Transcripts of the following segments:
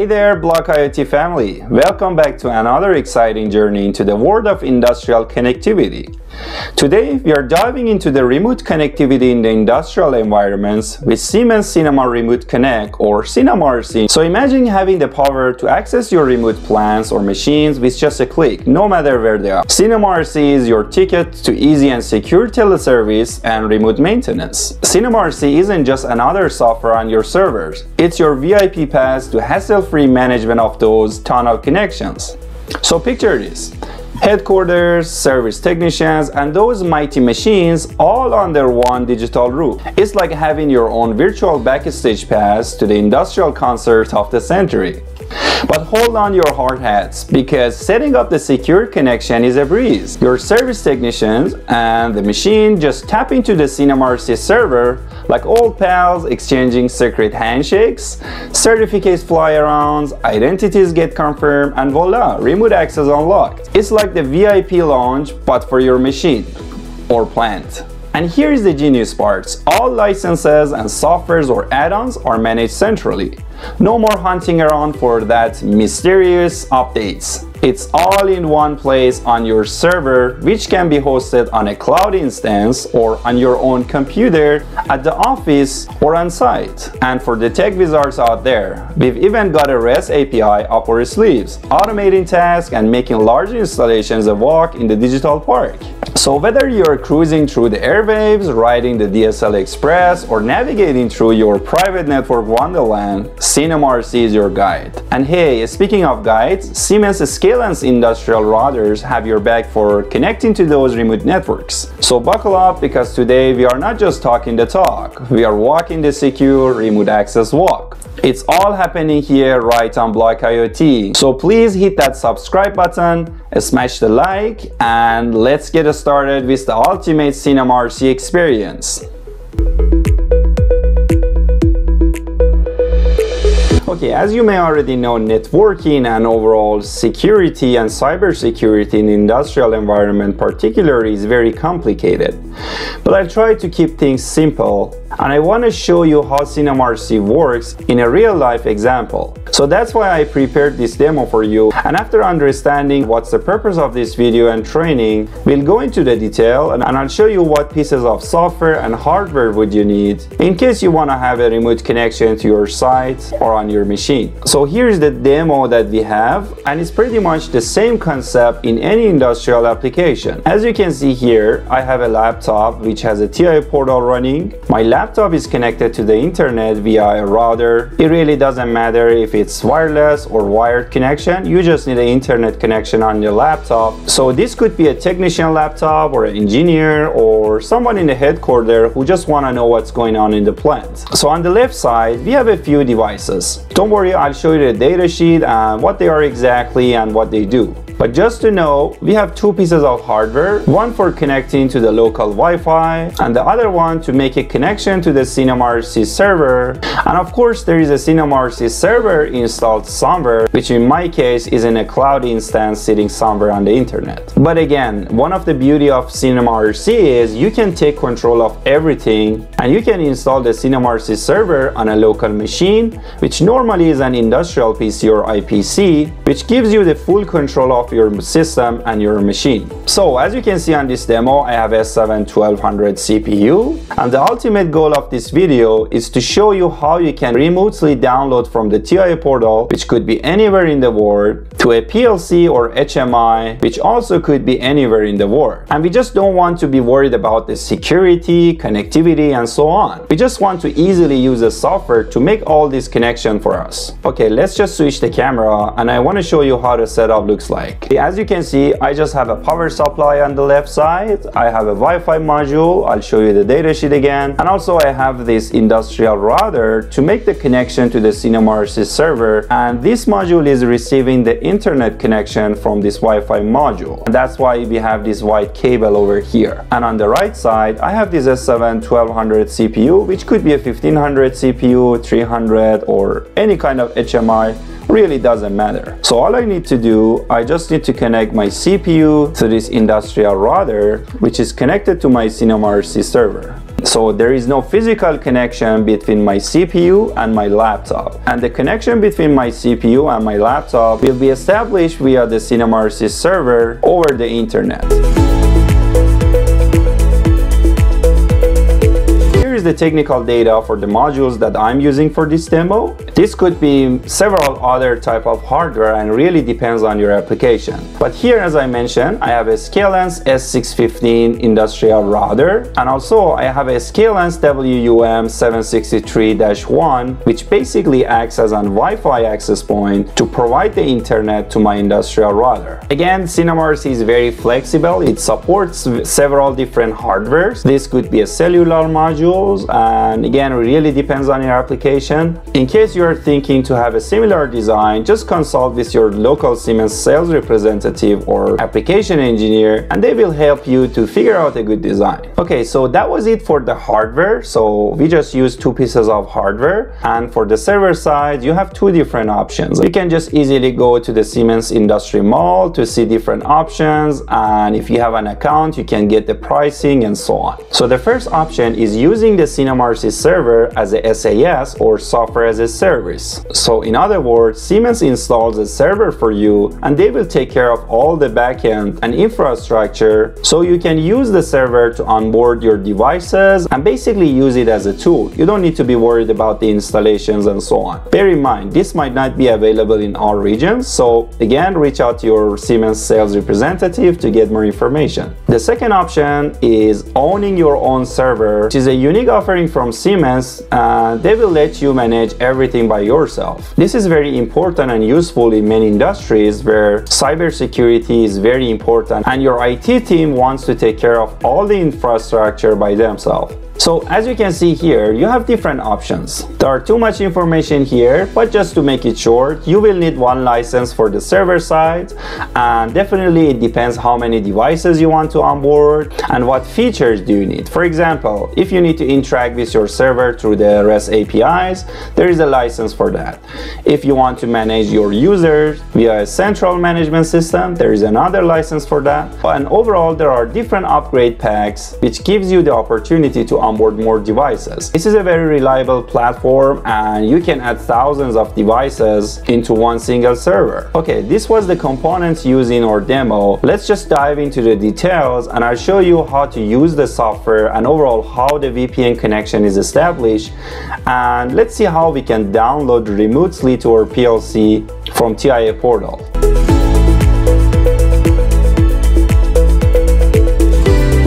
Hey there, Bloc IoT family! Welcome back to another exciting journey into the world of industrial connectivity. Today, we are diving into the remote connectivity in the industrial environments with Siemens SINEMA Remote Connect or SINEMA RC. So imagine having the power to access your remote plants or machines with just a click, no matter where they are. SINEMA RC is your ticket to easy and secure teleservice and remote maintenance. SINEMA RC isn't just another software on your servers, it's your VIP pass to hassle-free management of those tunnel connections. So picture this headquarters, service technicians, and those mighty machines all under one digital roof. It's like having your own virtual backstage pass to the industrial concert of the century. But hold on your hard hats because setting up the secure connection is a breeze. Your service technicians and the machine just tap into the SINEMA RC server like old pals exchanging secret handshakes, certificates fly around, identities get confirmed, and voila, remote access unlocked. It's like the VIP lounge but for your machine or plant. And here is the genius part, All licenses and softwares or add-ons are managed centrally. No more hunting around for that mysterious updates. It's all in one place on your server, which can be hosted on a cloud instance or on your own computer at the office or on site. And for the tech wizards out there, we've even got a REST API up our sleeves, automating tasks and making large installations a walk in the digital park. So whether you're cruising through the airwaves, riding the DSL Express, or navigating through your private network wonderland, SINEMA RC is your guide. And hey, speaking of guides, Siemens SCALANCE industrial routers have your back for connecting to those remote networks. So buckle up because today we are not just talking the talk, we are walking the secure remote access walk. It's all happening here right on Bloc IoT. So please hit that subscribe button, smash the like, and let's get started with the ultimate SINEMA RC experience. Okay, as you may already know, networking and overall security and cybersecurity in industrial environment particularly is very complicated. But I'll try to keep things simple and I want to show you how SINEMA RC works in a real life example. So that's why I prepared this demo for you and after understanding what's the purpose of this video and training, we'll go into the detail and I'll show you what pieces of software and hardware would you need in case you want to have a remote connection to your site or on your machine. So here's the demo that we have and it's pretty much the same concept in any industrial application. As you can see here, I have a laptop which has a TIA portal running. My laptop is connected to the internet via a router. It really doesn't matter if it's wireless or wired connection, you just need an internet connection on your laptop. So this could be a technician laptop or an engineer or someone in the headquarters who just want to know what's going on in the plant. So on the left side, we have a few devices. Don't worry, I'll show you the data sheet and what they are exactly and what they do. But just to know, we have two pieces of hardware, one for connecting to the local Wi-Fi and the other one to make a connection to the SINEMA RC server. And of course, there is a SINEMA RC server installed somewhere, which in my case is in a cloud instance sitting somewhere on the internet. But again, one of the beauty of SINEMA RC is you can take control of everything and you can install the SINEMA RC server on a local machine, which normally is an industrial PC or IPC, which gives you the full control of your system and your machine. So as you can see on this demo, I have S7 1200 CPU and the ultimate goal of this video is to show you how you can remotely download from the TIA portal, which could be anywhere in the world, to a PLC or HMI, which also could be anywhere in the world. And we just don't want to be worried about the security, connectivity, and so on. We just want to easily use the software to make all this connection for us. Okay, let's just switch the camera and I want to show you how the setup looks like. As you can see, I just have a power supply on the left side. I have a Wi-Fi module. I'll show you the datasheet again. And also I have this industrial router to make the connection to the SINEMA RC server. And this module is receiving the internet connection from this Wi-Fi module. And that's why we have this white cable over here. And on the right side, I have this S7 1200 CPU, which could be a 1500 CPU, 300, or any kind of HMI really doesn't matter. So all I need to do, I just need to connect my CPU to this industrial router, which is connected to my SINEMA RC server. So there is no physical connection between my CPU and my laptop. And the connection between my CPU and my laptop will be established via the SINEMA RC server over the internet. is the technical data for the modules that I'm using for this demo. This could be several other type of hardware and really depends on your application. But here, as I mentioned, I have a SCALANCE S615 industrial router and also I have a SCALANCE WUM763-1 which basically acts as a Wi-Fi access point to provide the internet to my industrial router. Again, SINEMA RC is very flexible. It supports several different hardwares. This could be a cellular module, and again really depends on your application. In case you are thinking to have a similar design, just consult with your local Siemens sales representative or application engineer and they will help you to figure out a good design. Okay, so that was it for the hardware. So we just used two pieces of hardware and for the server side you have two different options. You can just easily go to the Siemens Industry Mall to see different options and if you have an account you can get the pricing and so on. So the first option is using the SINEMA RC server as a SaaS or software as a service. So in other words, Siemens installs a server for you and they will take care of all the backend and infrastructure so you can use the server to onboard your devices and basically use it as a tool. You don't need to be worried about the installations and so on. Bear in mind, this might not be available in all regions, so again, reach out to your Siemens sales representative to get more information. The second option is owning your own server, which is a unique offering from Siemens, uh, they will let you manage everything by yourself. This is very important and useful in many industries where cybersecurity is very important and your IT team wants to take care of all the infrastructure by themselves. So as you can see here, you have different options. There are too much information here, but just to make it short, you will need one license for the server side and definitely it depends how many devices you want to onboard and what features do you need. For example, if you need to interact with your server through the REST APIs, there is a license for that. If you want to manage your users via a central management system, there is another license for that. And overall, there are different upgrade packs which gives you the opportunity to onboard more devices. This is a very reliable platform and you can add thousands of devices into one single server. Okay, this was the components used in our demo. Let's just dive into the details and I'll show you how to use the software and overall how the VPN connection is established and let's see how we can download remotely to our PLC from TIA portal.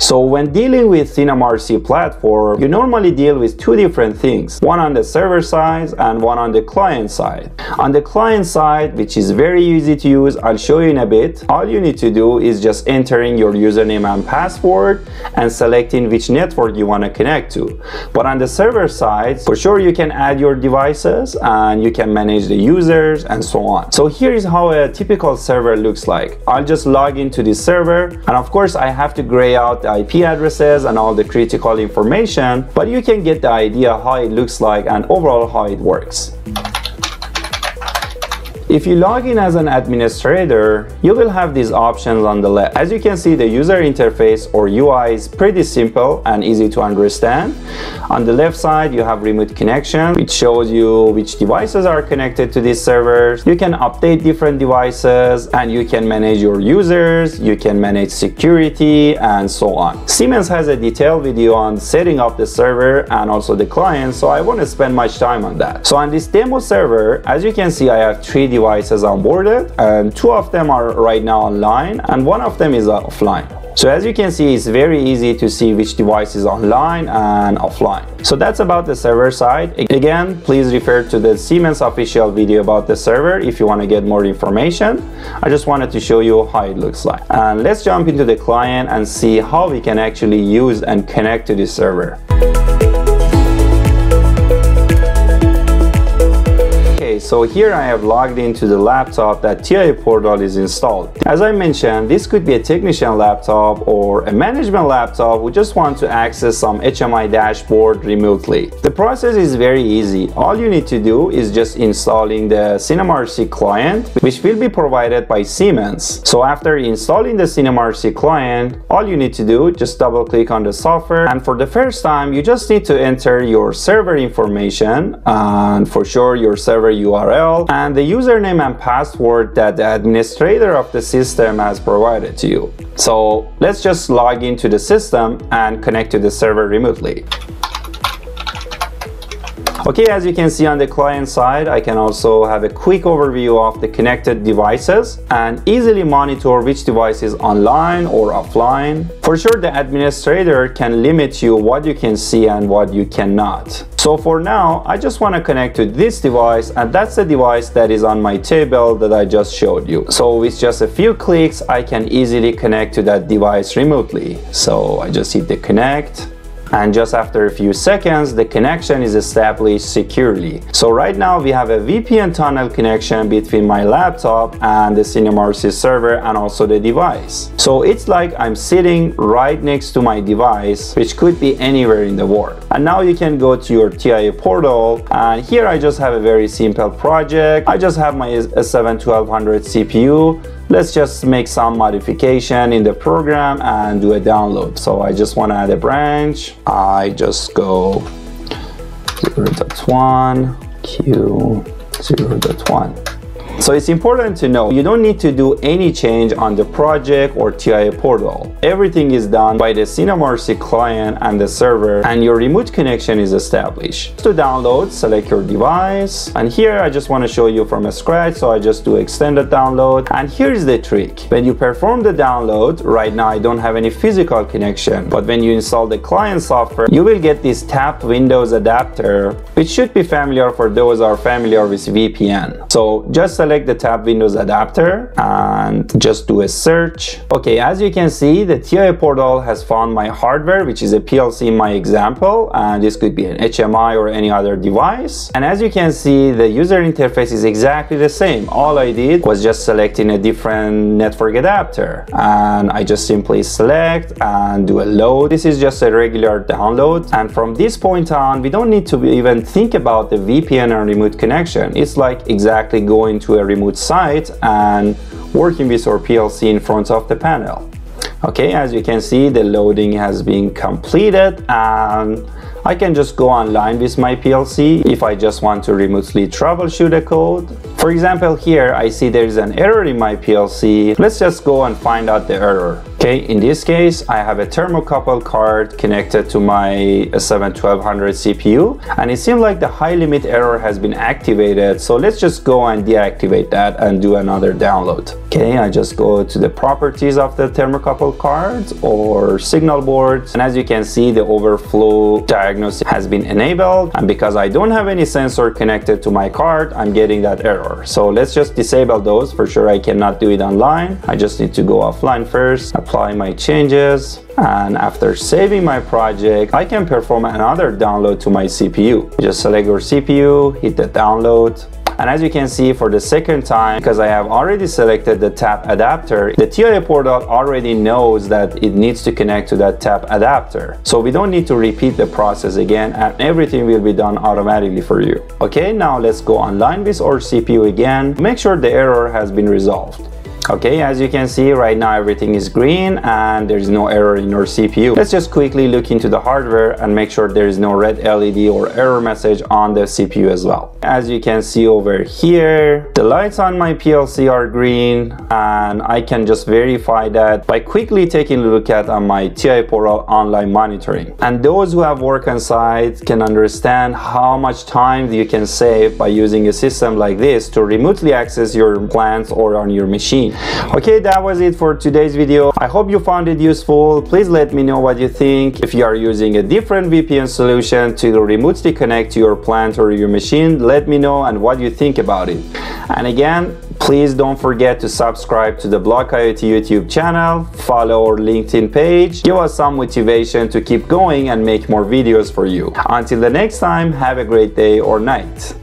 So when dealing with SINEMA RC platform, you normally deal with two different things, one on the server side and one on the client side. On the client side, which is very easy to use, I'll show you in a bit, all you need to do is just entering your username and password and selecting which network you want to connect to. But on the server side, for sure you can add your devices and you can manage the users and so on. So here is how a typical server looks like. I'll just log into this server and of course I have to gray out the IP addresses and all the critical information, but you can get the idea how it looks like and overall how it works. If you log in as an administrator, you will have these options on the left. As you can see, the user interface or UI is pretty simple and easy to understand. On the left side, you have remote connection, which shows you which devices are connected to these servers. You can update different devices and you can manage your users, you can manage security and so on. Siemens has a detailed video on setting up the server and also the client, so I won't spend much time on that. So on this demo server, as you can see, I have three devices onboarded and two of them are right now online and one of them is offline. So as you can see, it's very easy to see which device is online and offline. So that's about the server side. Again, please refer to the Siemens official video about the server if you want to get more information. I just wanted to show you how it looks like. And let's jump into the client and see how we can actually use and connect to this server. So here I have logged into the laptop that TIA Portal is installed. As I mentioned, this could be a technician laptop or a management laptop who just want to access some HMI dashboard remotely. The process is very easy. All you need to do is just installing the SINEMA RC client, which will be provided by Siemens. So after installing the SINEMA RC client, all you need to do, just double click on the software. And for the first time, you just need to enter your server information and for sure your server URL and the username and password that the administrator of the system has provided to you. So let's just log into the system and connect to the server remotely. Okay, as you can see on the client side, I can also have a quick overview of the connected devices and easily monitor which device is online or offline. For sure, the administrator can limit you what you can see and what you cannot. So for now, I just want to connect to this device and that's the device that is on my table that I just showed you. So with just a few clicks, I can easily connect to that device remotely. So I just hit the connect and just after a few seconds the connection is established securely. So right now we have a VPN tunnel connection between my laptop and the SINEMA RC server and also the device. So it's like I'm sitting right next to my device which could be anywhere in the world. And now you can go to your TIA portal and here I just have a very simple project. I just have my S7 1200 CPU let's just make some modification in the program and do a download. So I just want to add a branch. I just go 0.1 q 0.1 so it's important to know you don't need to do any change on the project or TIA portal. Everything is done by the SINEMA RC client and the server and your remote connection is established. To download, select your device and here I just want to show you from scratch so I just do extended download and here's the trick. When you perform the download, right now I don't have any physical connection but when you install the client software you will get this tapped Windows adapter which should be familiar for those who are familiar with VPN. So just select select the TAP Windows adapter and just do a search. Okay, as you can see, the TIA portal has found my hardware, which is a PLC in my example, and this could be an HMI or any other device. And as you can see, the user interface is exactly the same. All I did was just selecting a different network adapter, and I just simply select and do a load. This is just a regular download, and from this point on, we don't need to even think about the VPN and remote connection. It's like exactly going to a remote site and working with our PLC in front of the panel. Okay, as you can see, the loading has been completed and I can just go online with my PLC if I just want to remotely troubleshoot a code. For example, here I see there's an error in my PLC. Let's just go and find out the error. Okay, in this case, I have a thermocouple card connected to my 71200 CPU and it seems like the high limit error has been activated. So let's just go and deactivate that and do another download. Okay, I just go to the properties of the thermocouple cards or signal boards. And as you can see, the overflow diagnosis has been enabled. And because I don't have any sensor connected to my card, I'm getting that error. So let's just disable those. For sure, I cannot do it online. I just need to go offline first, apply my changes. And after saving my project, I can perform another download to my CPU. Just select your CPU, hit the download, and as you can see for the second time, because I have already selected the tap adapter, the TIA portal already knows that it needs to connect to that tap adapter. So we don't need to repeat the process again and everything will be done automatically for you. Okay, now let's go online with our CPU again. Make sure the error has been resolved. Okay, as you can see right now everything is green and there is no error in your CPU. Let's just quickly look into the hardware and make sure there is no red LED or error message on the CPU as well. As you can see over here, the lights on my PLC are green and I can just verify that by quickly taking a look at on my TIA Portal online monitoring. And those who have worked on site can understand how much time you can save by using a system like this to remotely access your plants or on your machine. Okay, that was it for today's video. I hope you found it useful. Please let me know what you think. If you are using a different VPN solution to remotely connect to your plant or your machine, let me know and what you think about it. And again, please don't forget to subscribe to the Bloc IoT YouTube channel, follow our LinkedIn page, give us some motivation to keep going and make more videos for you. Until the next time, have a great day or night.